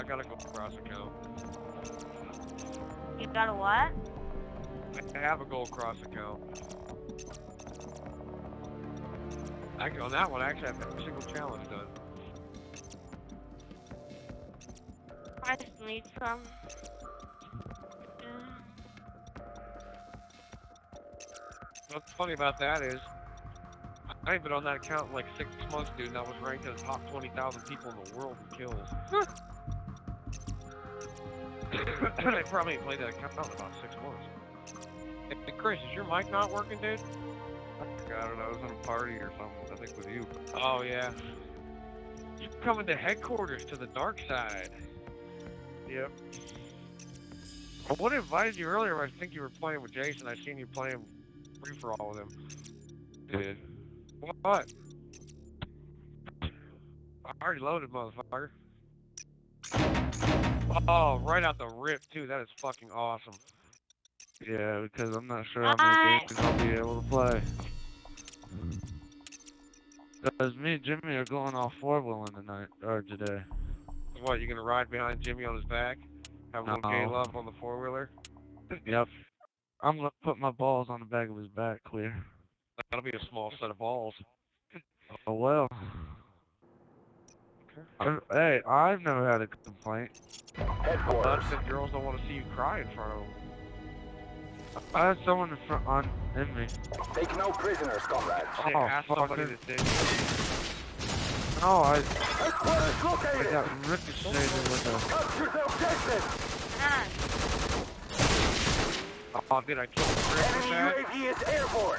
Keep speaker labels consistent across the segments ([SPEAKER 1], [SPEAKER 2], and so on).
[SPEAKER 1] I got a gold cross account.
[SPEAKER 2] You got a what?
[SPEAKER 1] I have a gold cross account. I, on that one, I actually have every single challenge done.
[SPEAKER 2] I just need some.
[SPEAKER 1] What's funny about that is, I ain't been on that account in like six months, dude, and I was ranked as top 20,000 people in the world for kills. I probably played that account in about six months. Hey, Chris, is your mic not working, dude?
[SPEAKER 3] I don't know, I was in a party or something, I think with you.
[SPEAKER 1] Oh, yeah. You're coming to headquarters to the dark side.
[SPEAKER 3] Yep.
[SPEAKER 1] What invited you earlier? I think you were playing with Jason. I seen you playing free for all with him.
[SPEAKER 3] Did.
[SPEAKER 1] What? I already loaded, motherfucker. Oh, right out the rip, too. That is fucking awesome.
[SPEAKER 3] Yeah, because I'm not sure how many games I'll be able to play. Because me and Jimmy are going off four wheeling tonight or today.
[SPEAKER 1] What, you gonna ride behind Jimmy on his back? Have a little gay love on the four wheeler?
[SPEAKER 3] Yep. I'm gonna put my balls on the back of his back, clear.
[SPEAKER 1] That'll be a small set of balls.
[SPEAKER 3] Oh well. I- Hey, I've never had a complaint.
[SPEAKER 1] But said girls don't want to see you cry in front of them.
[SPEAKER 3] I had someone in front on in me.
[SPEAKER 4] Take no prisoners, comrades.
[SPEAKER 1] Say,
[SPEAKER 3] Oh,
[SPEAKER 1] ask somebody
[SPEAKER 3] fucker.
[SPEAKER 1] that did.
[SPEAKER 3] No, I,
[SPEAKER 4] Headquarters
[SPEAKER 3] I
[SPEAKER 4] located.
[SPEAKER 3] got ricocheted with a.
[SPEAKER 4] Capture the objective.
[SPEAKER 2] Ah,
[SPEAKER 1] Oh, did I kill Chris with
[SPEAKER 4] Enemy? UAV is airborne.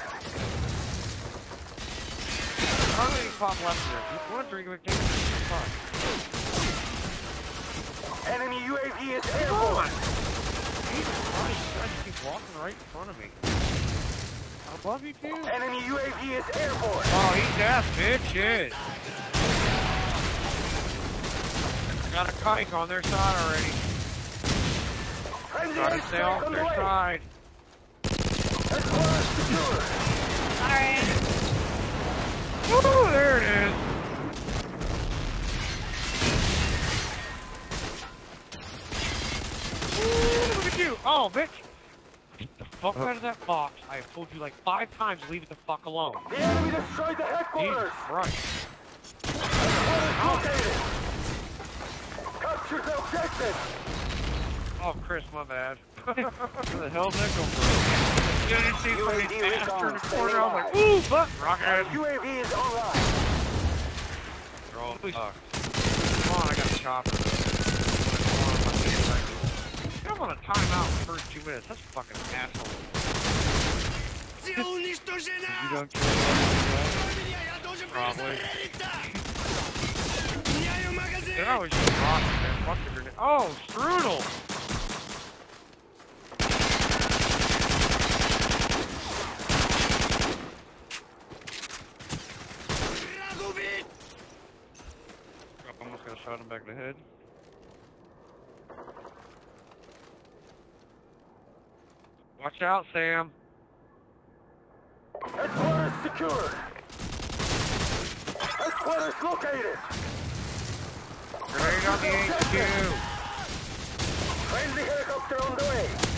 [SPEAKER 1] How many pop left there? If you want to drink it, take it. Fuck.
[SPEAKER 4] Enemy UAV is
[SPEAKER 1] Come
[SPEAKER 4] airborne.
[SPEAKER 1] Jesus Christ, you guys keep walking right in front of me. I love you too.
[SPEAKER 4] Enemy UAV is airborne.
[SPEAKER 1] Oh, he's ass, bitch, shit. Got a kike on their side already.
[SPEAKER 4] Friendly
[SPEAKER 1] Try to
[SPEAKER 4] airstrike
[SPEAKER 1] stay off
[SPEAKER 4] on
[SPEAKER 1] their
[SPEAKER 4] way.
[SPEAKER 1] side.
[SPEAKER 2] Alright.
[SPEAKER 1] Woo, look. Oh, bitch. Get the fuck uh, out of that box. I have told you like five times, leave it the fuck alone.
[SPEAKER 4] The enemy destroyed the
[SPEAKER 1] Jesus
[SPEAKER 4] headquarters.
[SPEAKER 1] Christ.
[SPEAKER 4] Headquarters located. Capture the objective.
[SPEAKER 1] Oh, Chris, my bad.
[SPEAKER 3] Where the hell did that come from?
[SPEAKER 1] You didn't see
[SPEAKER 4] UAV
[SPEAKER 1] somebody ass
[SPEAKER 4] recon
[SPEAKER 1] the corner. I was
[SPEAKER 4] by.
[SPEAKER 1] like, ooh, fuck. Rocket.
[SPEAKER 4] UAV is online.
[SPEAKER 1] They're all fucked. Come on, I got a chopper. I'm on a timeout in the first two minutes. That's fucking asshole.
[SPEAKER 3] You don't care
[SPEAKER 1] Probably. They're always just rocket, man. Fuck the grenade. Oh, strudel!
[SPEAKER 3] I almost got shot in the back of the head.
[SPEAKER 1] Watch out, Sam.
[SPEAKER 4] Headquarters secured. Headquarters located.
[SPEAKER 1] Grenade on the HQ.
[SPEAKER 4] Friendly helicopter on the way.